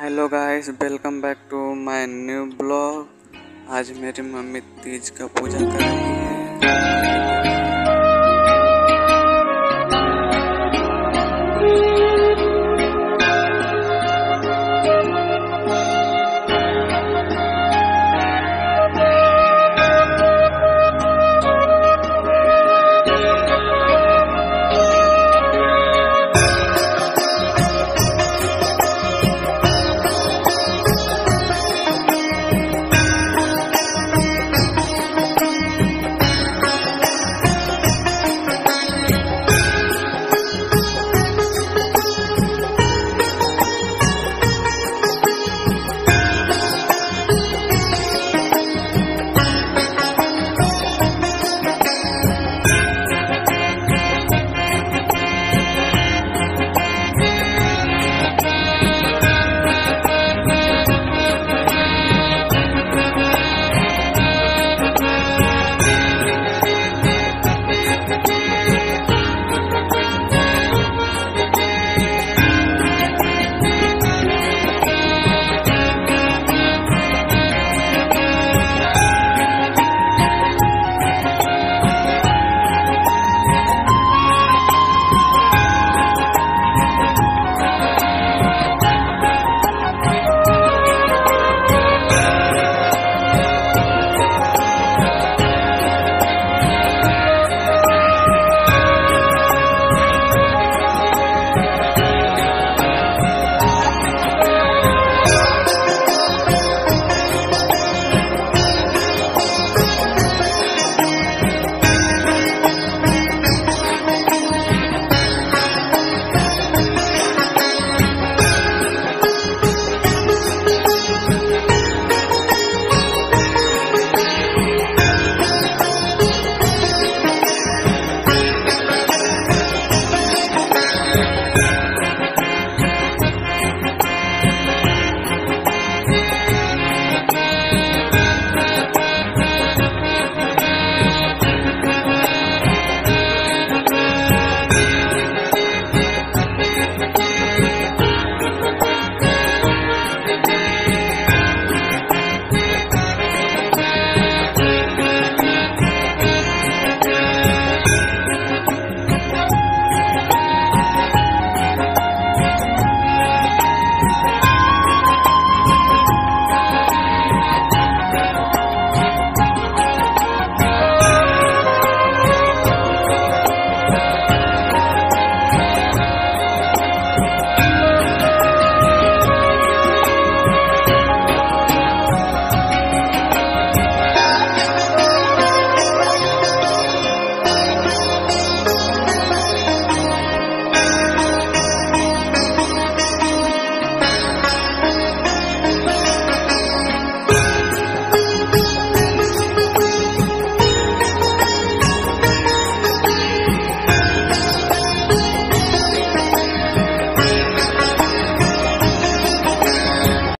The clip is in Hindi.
Hello guys, welcome back to my new blog. आज मेरी मम्मी तीज का पूजा कर रही है।